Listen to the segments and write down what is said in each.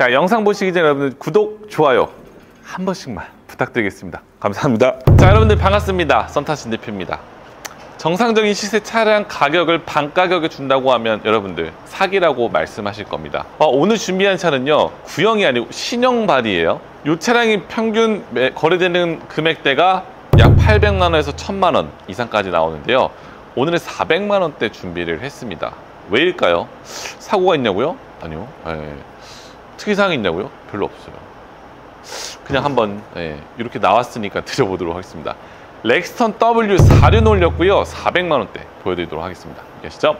자 영상 보시기 전에 여러분들 구독, 좋아요 한 번씩만 부탁드리겠습니다. 감사합니다. 자 여러분들 반갑습니다. 썬타신 대표입니다. 정상적인 시세 차량 가격을 반 가격에 준다고 하면 여러분들 사기라고 말씀하실 겁니다. 어, 오늘 준비한 차는요 구형이 아니고 신형 바디예요. 이 차량이 평균 매- 거래되는 금액대가 약 800만 원에서 1000만 원 이상까지 나오는데요. 오늘은 400만 원대 준비를 했습니다. 왜일까요? 사고가 있냐고요? 아니요. 예. 특이사항이 있냐고요? 별로 없어요. 그냥 한번 예, 이렇게 나왔으니까 드려보도록 하겠습니다. 렉스턴 W4륜 올렸고요. 400만 원대 보여드리도록 하겠습니다. 계시죠?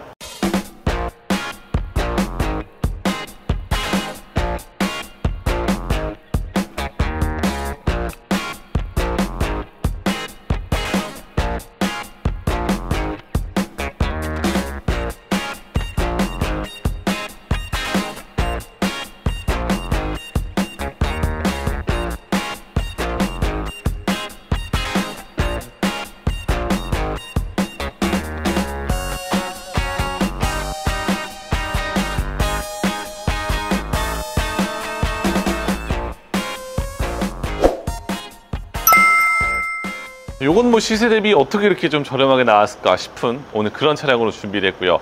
요건 뭐 시세 대비 어떻게 이렇게 좀 저렴하게 나왔을까 싶은 오늘 그런 차량으로 준비를 했고요.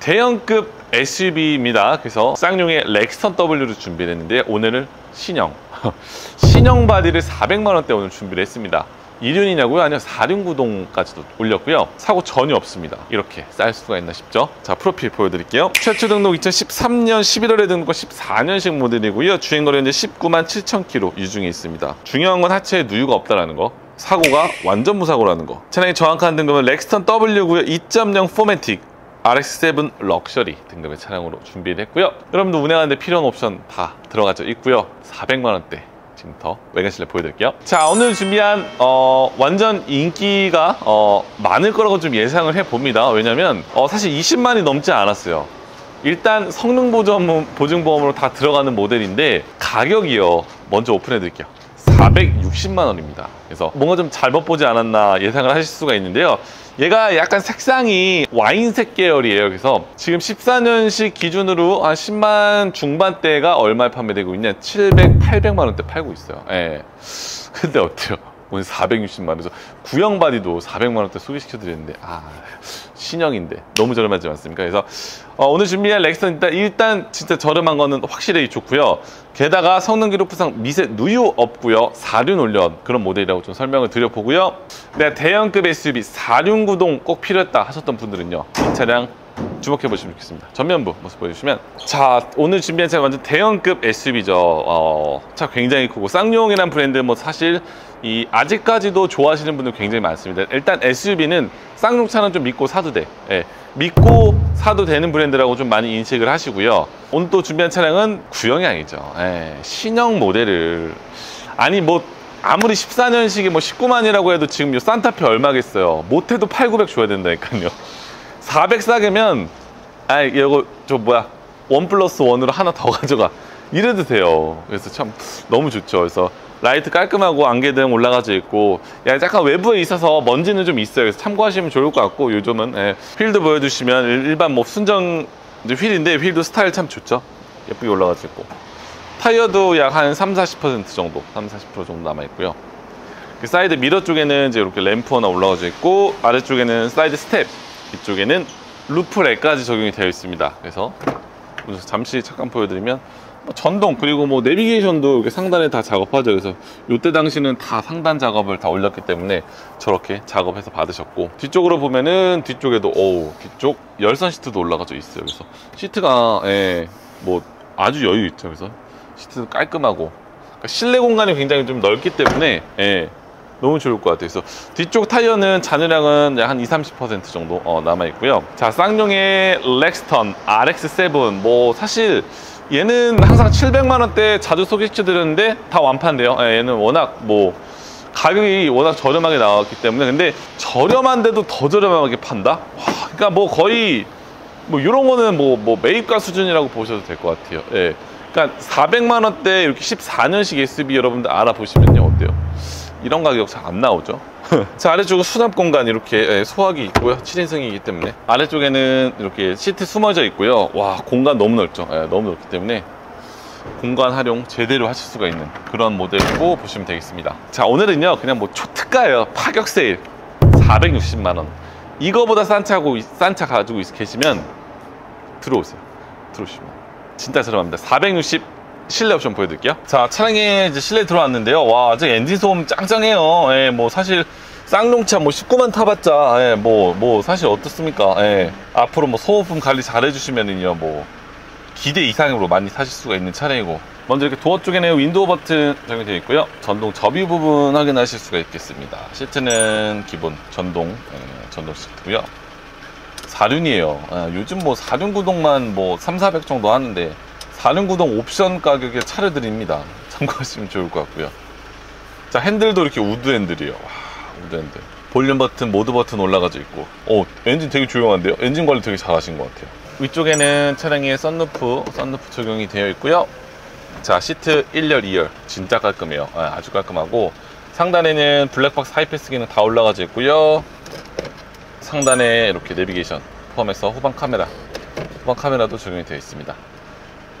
대형급 SUV입니다. 그래서 쌍용의 렉스턴 W를 준비를 했는데 오늘은 신형. 신형 바디를 400만 원대 오늘 준비를 했습니다. 2륜이냐고요? 아니요 4륜 구동까지도 올렸고요 사고 전혀 없습니다 이렇게 쌀 수가 있나 싶죠 자 프로필 보여드릴게요 최초 등록 2013년 11월에 등록한 14년식 모델이고요 주행거리 현재 19만 7천 킬로 유지 중에 있습니다 중요한 건 하체에 누유가 없다는 거 사고가 완전 무사고라는 거. 차량의 정확한 등급은 렉스턴 W고요 2.0 4MATIC RX7 럭셔리 등급의 차량으로 준비를 했고요. 여러분도 운행하는데 필요한 옵션 다 들어가져 있고요. 400만 원대 지금부터 외관 실내 보여드릴게요. 자 오늘 준비한 어, 완전 인기가 어, 많을 거라고 좀 예상을 해봅니다. 왜냐면 어, 사실 20만이 넘지 않았어요. 일단 성능 보증, 보증보험으로 다 들어가는 모델인데 가격이요. 먼저 오픈해 드릴게요 460만 원입니다. 그래서 뭔가 좀 잘못 보지 않았나 예상을 하실 수가 있는데요. 얘가 약간 색상이 와인색 계열이에요. 그래서 지금 14년식 기준으로 한 10만 중반대가 얼마에 판매되고 있냐? 700, 800만 원대 팔고 있어요. 예. 근데 어때요? 오늘 460만 원에서 구형 바디도 400만 원대 소개시켜 드렸는데 아 신형인데 너무 저렴하지 않습니까? 그래서 어, 오늘 준비한 렉선 일단, 일단 진짜 저렴한 거는 확실히 좋고요. 게다가 성능 기록부상 미세 누유 없고요. 4륜 올려 그런 모델이라고 좀 설명을 드려보고요. 네, 대형급 SUV 4륜 구동 꼭 필요했다 하셨던 분들은요. 이 차량 주목해 보시면 좋겠습니다. 전면부 모습 보여주시면 자 오늘 준비한 차가 완전 대형급 SUV죠. 어, 차 굉장히 크고 쌍용이라는 브랜드 뭐 사실 이 아직까지도 좋아하시는 분들 굉장히 많습니다. 일단 SUV는 쌍용차는 좀 믿고 사도 돼. 예, 믿고 사도 되는 브랜드라고 좀 많이 인식을 하시고요. 오늘 또 준비한 차량은 구형이 아니죠. 예, 신형 모델을 아니 뭐 아무리 14년식이 뭐 19만이라고 해도 지금 요 산타페 얼마겠어요. 못해도 8, 900 줘야 된다니까요. 400 싸게면 아 이거 저 뭐야 원 플러스 원으로 하나 더 가져가. 이래도 돼요. 그래서 참 너무 좋죠. 그래서 라이트 깔끔하고 안개등 올라가져 있고 야, 약간 외부에 있어서 먼지는 좀 있어요. 그래서 참고하시면 좋을 것 같고 요즘은 예, 휠도 보여주시면 일- 일반 뭐 순정 휠인데 휠도 스타일 참 좋죠. 예쁘게 올라가져 있고. 타이어도 약 한 3, 40% 정도 3, 40% 정도 남아 있고요. 그 사이드 미러 쪽에는 이제 이렇게 램프 하나 올라가져 있고 아래쪽에는 side step 이쪽에는 roof rack까지 적용이 되어 있습니다. 그래서 잠시 잠깐 보여드리면 뭐 전동 그리고 뭐 내비게이션도 이렇게 상단에 다 작업하죠. 그래서 이때 당시는 다 상단 작업을 다 올렸기 때문에 저렇게 작업해서 받으셨고 뒤쪽으로 보면은 뒤쪽에도 오 뒤쪽 열선 시트도 올라가져 있어요. 그래서 시트가 예, 뭐 아주 여유 있죠. 그래서 시트도 깔끔하고 그러니까 실내 공간이 굉장히 좀 넓기 때문에 예, 너무 좋을 것 같아요. 그래서 뒤쪽 타이어는 잔유량은 약 한 20, 30% 정도 어, 남아 있고요. 자, 쌍용의 렉스턴 RX7 뭐 사실 얘는 항상 700만 원대 자주 소개시켜 드렸는데 다 완판돼요. 예, 얘는 워낙 뭐 가격이 워낙 저렴하게 나왔기 때문에 근데 저렴한데도 더 저렴하게 판다? 와, 그러니까 뭐 거의 뭐 이런 거는 뭐, 뭐 매입가 수준이라고 보셔도 될 것 같아요. 예. 그러니까 400만 원대 이렇게 14년식 SUV 여러분들 알아보시면요 어때요? 이런 가격 잘안 나오죠. 자 아래쪽은 수납 공간 이렇게 예, 소화기 있고요 7인승이기 때문에 아래쪽에는 이렇게 시트 숨어져 있고요 와 공간 너무 넓죠 예, 너무 넓기 때문에 공간 활용 제대로 하실 수가 있는 그런 모델이고 보시면 되겠습니다. 자, 오늘은요, 그냥 뭐 초특가예요. 파격 세일. 460만원. 이거보다 싼 차고, 싼 차 가지고 있- 계시면 들어오세요. 들어오시면. 진짜 저렴합니다. 460 실내 옵션 보여드릴게요. 자, 차량에 이제 실내 들어왔는데요. 와, 아직 엔진 소음 짱짱해요. 예, 뭐 사실 쌍용차 뭐 19만 타봤자, 예, 뭐, 뭐 사실 어떻습니까? 예, 앞으로 뭐 소모품 관리 잘 해주시면은요, 뭐 기대 이상으로 많이 타실 수가 있는 차량이고 먼저 이렇게 도어 쪽에는 윈도우 버튼 적용되어 있고요 전동 접이 부분 확인하실 수가 있겠습니다 시트는 기본 전동 예, 전동 시트고요 사륜이에요 아, 요즘 뭐 사륜 구동만 뭐 3, 400 정도 하는데 사륜 구동 옵션 가격에 차를 드립니다. 참고하시면 좋을 것 같고요. 자 핸들도 이렇게 wood 핸들이에요. 와, wood 핸들. 볼륨 버튼 모드 버튼 올라가져 있고. 오 엔진 되게 조용한데요? 엔진 관리 되게 잘하신 것 같아요. 위쪽에는 차량에 썬루프 썬루프 적용이 되어 있고요. 자 시트 1열 2열. 진짜 깔끔해요. 아, 아주 깔끔하고. 상단에는 블랙박스 하이패스 기능 다 올라가져 있고요. 상단에 이렇게 내비게이션 포함해서 후방 카메라. 후방 카메라도 적용이 되어 있습니다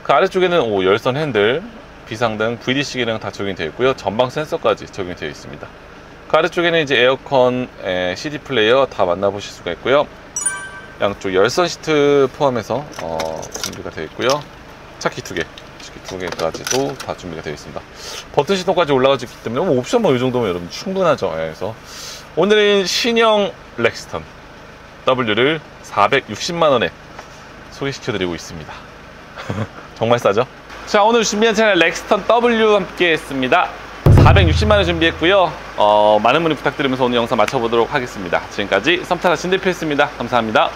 그 아래쪽에는 오, 열선 핸들 비상등 VDC 기능 다 적용이 되어 있고요 전방 센서까지 적용이 되어 있습니다 그 아래쪽에는 이제 에어컨, 에, CD 플레이어 다 만나보실 수가 있고요. 양쪽 열선 시트 포함해서 어, 준비가 되어 있고요. 차키 두 개, 차키 두 개까지도 다 준비가 되어 있습니다. 버튼 시동까지 올라가지 있기 때문에 뭐 옵션 뭐이 정도면 여러분 충분하죠. 예, 그래서 오늘은 신형 렉스턴 W를 460만 원에 소개시켜드리고 있습니다. 정말 싸죠? 자 오늘 준비한 채널 렉스턴 W 함께 했습니다. 460만원 준비했고요. 어, 많은 문의 부탁드리면서 오늘 영상 마쳐보도록 하겠습니다. 지금까지 썸타라 진대표였습니다. 감사합니다